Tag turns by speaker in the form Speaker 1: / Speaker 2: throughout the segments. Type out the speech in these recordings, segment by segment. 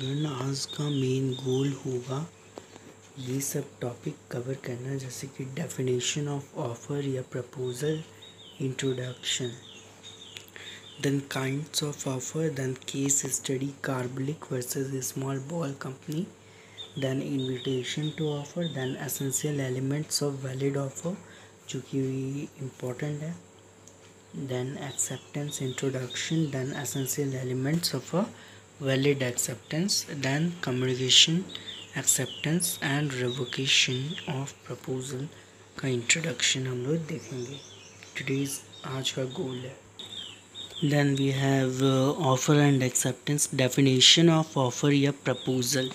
Speaker 1: Run आज का main goal होगा ये सब टॉपिक कवर करना, जैसे कि डेफिनेशन ऑफ़ ऑफ़र या proposal introduction then kinds of offer then case study Carbolic versus small ball company then invitation to offer then essential elements of valid offer जो कि important है. Then acceptance introduction then essential elements of a valid acceptance then communication, acceptance and revocation of proposal का introduction हम लोग देखेंगे। Today's आज का goal है। Then we have offer and acceptance definition of offer या proposal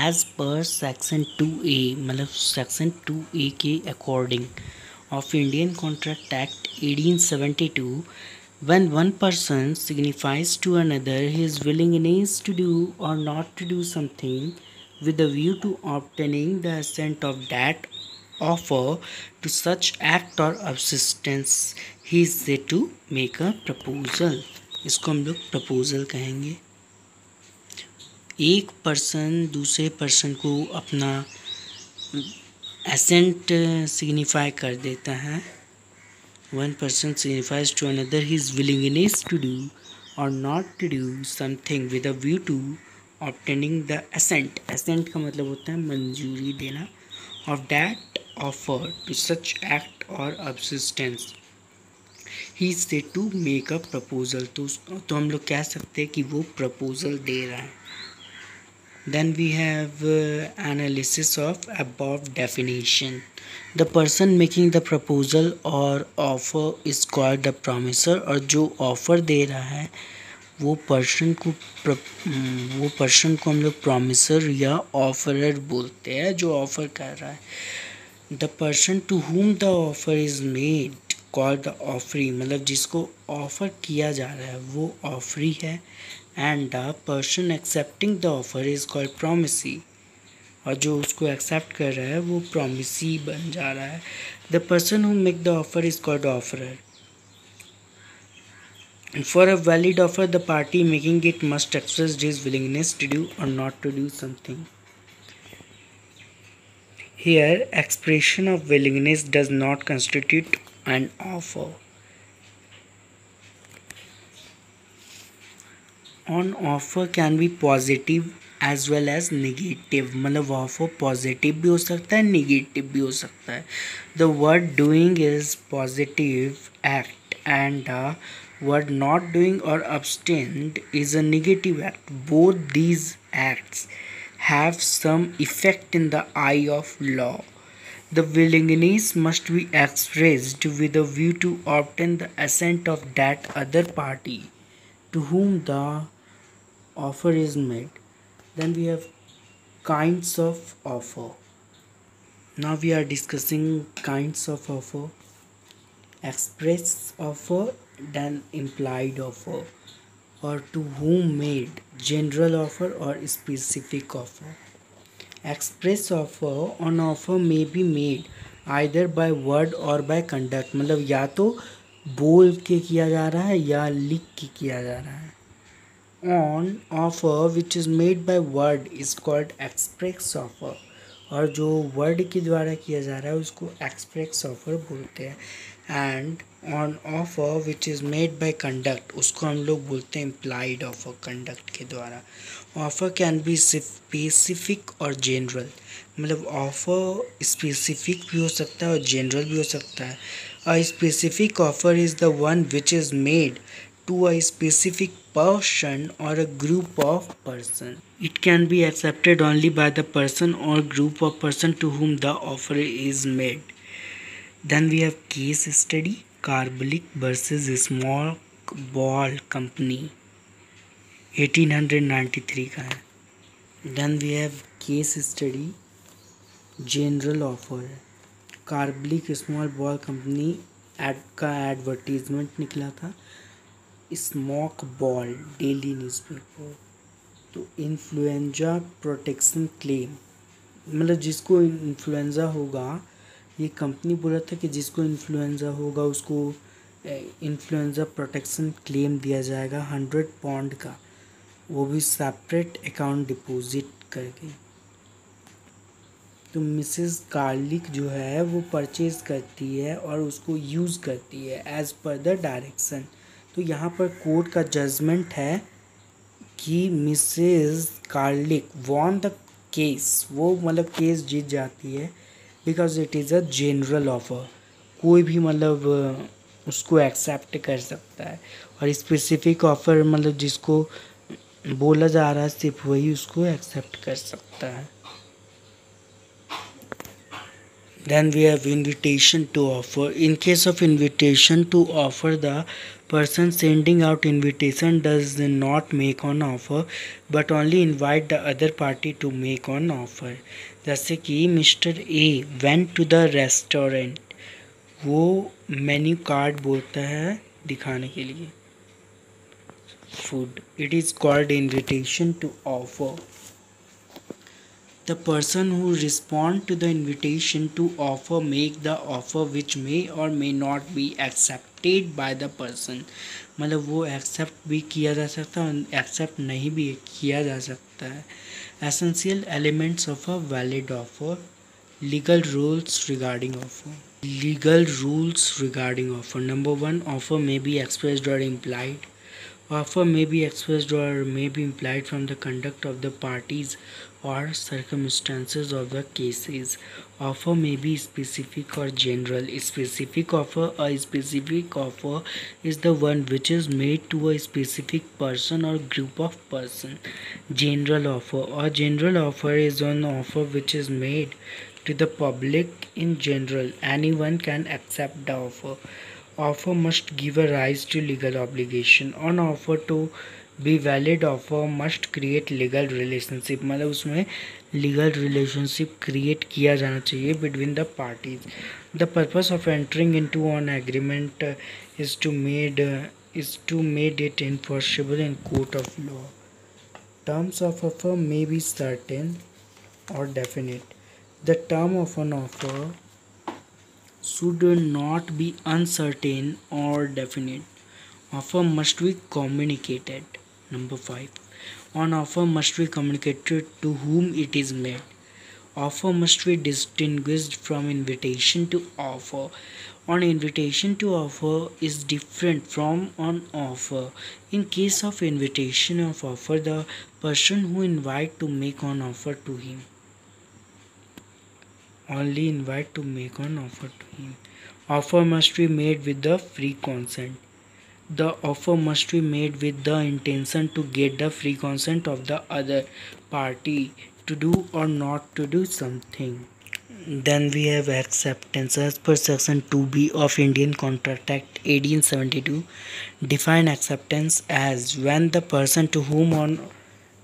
Speaker 1: as per section two A मतलब section two A के according of Indian contract act eighteen seventy two When one person signifies to another his willingness to do or not to do something with a view to obtaining the assent of that offer to such act or subsistence, he is said to make a proposal. इसको हम लोग proposal कहेंगे एक person दूसरे person को अपना accent signify कर देता है One person signifies to another his willingness to do or not to do something with a view to obtaining the assent. Assent का मतलब होता है मंजूरी देना of that offer to such act or subsistence. He is to make a proposal तो तो हम लोग कह सकते हैं कि वो प्रपोजल दे रहा है then we have uh, analysis of above definition the person making the proposal or offer is called the promiser और जो ऑफ़र दे रहा है वो पर्सन को हम्म, वो पर्सन को हम लोग प्रॉमिसर या ऑफरर बोलते हैं जो ऑफ़र कर रहा है the person to whom the offer is made called the offeree मतलब जिसको ऑफ़र किया जा रहा है वो ऑफरी है। And the person accepting the offer is called promisee और जो उसको एक्सेप्ट कर रहा है वो प्रोमिसी बन जा रहा है। The person who make the offer is called offeror for a valid offer the party making it must express his willingness to do or not to do something. Here, expression of willingness does not constitute an offer. An offer can be positive as well as negative मतलब offer positive भी हो सकता है negative भी हो सकता है the word doing is positive act and the word not doing और abstained is a negative act both these acts have some effect in the eye of law The willingness must be expressed with a view to obtain the assent of that other party to whom the offer is made. Then we have kinds of offer. Now we are discussing kinds of offer. Express offer then implied offer. Or to whom made general offer or specific offer express offer an offer may be made either by word और by conduct मतलब या तो बोल के किया जा रहा है या लिख के किया जा रहा है। An offer which is made by word is called express offer और जो वर्ड के द्वारा किया जा रहा है उसको एक्सप्रेस ऑफ़र बोलते हैं। And an offer which is made by conduct उसको हम लोग बोलते हैं इम्प्लाइड ऑफ़र कंडक्ट के द्वारा ऑफ़र कैन बी स्पेसिफिक और जनरल मतलब ऑफ़र स्पेसिफिक भी हो सकता है और जनरल भी हो सकता है a specific offer is the one which is made to a specific person or a group of person. It can be accepted only by the person or group of person to whom the offer is made. Then we have case study, Carbolic versus Small Ball Company 1893 का है। Then we have case study general offer Carbolic small ball company ad का advertisement निकला था। Smoke ball daily newspaper तो influenza protection claim मतलब जिसको influenza होगा ये कंपनी बोला था कि जिसको इन्फ्लुएंजा होगा, उसको इन्फ्लुएंजा प्रोटेक्शन क्लेम दिया जाएगा हंड्रेड पॉन्ड का। वो भी सेपरेट अकाउंट डिपॉजिट करके। तो मिसेस कार्लिक जो है, वो परचेज करती है और उसको यूज़ करती है एज पर द डायरेक्शन तो यहाँ पर कोर्ट का जजमेंट है कि Mrs Carlill won the case वो मतलब केस जीत जाती है। Because it is a general offer कोई भी मतलब उसको एक्सेप्ट कर सकता है। और स्पेसिफिक ऑफ़र मतलब जिसको बोला जा रहा है, सिर्फ़ वही उसको एक्सेप्ट कर सकता है। Then we have invitation to offer in case of invitation to offer the person sending out invitation does not make an offer but only invite the other party to make an offer जैसे कि Mr A went to the restaurant वो menu card बोलता है दिखाने के लिए food it is called invitation to offer the person who respond to the invitation to offer make the offer which may or may not be accepted by the person मतलब वो accept भी किया जा सकता है एक्सेप्ट नहीं भी किया जा सकता है essential elements of a valid offer legal rules regarding offer legal rules regarding offer number one offer may be expressed और implied Offer may be expressed or may be implied from the conduct of the parties or circumstances of the cases. Offer may be specific or general. Specific offer A specific offer is the one which is made to a specific person or group of person. General offer or general offer is an offer which is made to the public in general. Anyone can accept the offer. offer must give a rise to legal obligation on offer to be valid offer must create legal relationship मतलब उसमें legal relationship create किया जाना चाहिए between the parties the purpose of entering into an agreement is to made is to made it enforceable in court of law terms of offer may be certain और definite the term of an offer should not be uncertain और definite offer must be communicated Number 5. On offer must be communicated to whom it is made. Offer must be distinguished from invitation to offer. On invitation to offer is different from on offer. In case of invitation of offer, the person who invite to make an offer to him only invite to make an offer to him. Offer must be made with the free consent. The offer must be made with the intention to get the free consent of the other party to do or not to do something. Then we have acceptance as per section 2b of Indian Contract Act 1872 define acceptance as when the person to whom on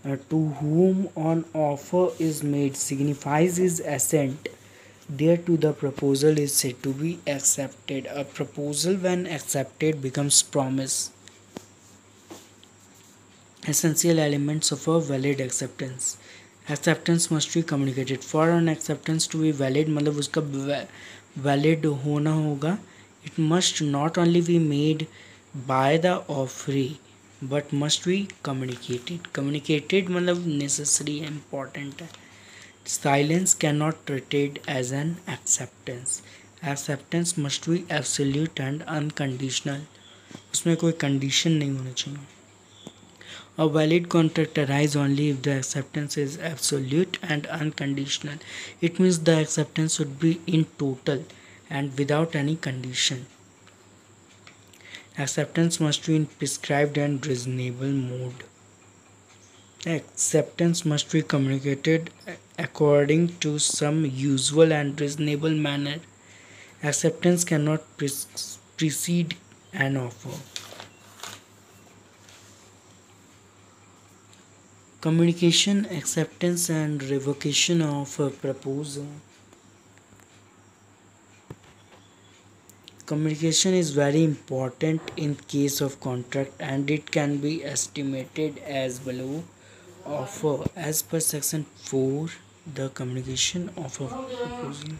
Speaker 1: uh, to whom an offer is made signifies his assent Thereto the proposal is said to be accepted. A proposal when accepted becomes promise. Essential elements of a valid acceptance. Acceptance must be communicated. For an acceptance to be valid मतलब उसका valid होना होगा it must not only be made by the offeree but must be communicated. Communicated मतलब necessary important है Silence cannot treated as an acceptance. Acceptance must be absolute and unconditional. उसमें कोई condition नहीं होना चाहिए. A valid contract arises only if the acceptance is absolute and unconditional. It means the acceptance should be in total and without any condition. Acceptance must be in prescribed and reasonable mode. Acceptance must be communicated according to some usual and reasonable manner. Acceptance cannot pre- precede an offer. Communication, acceptance, and revocation of a proposal. Communication is very important in case of contract and it can be estimated as below offer uh, as per section 4 the communication of a proposal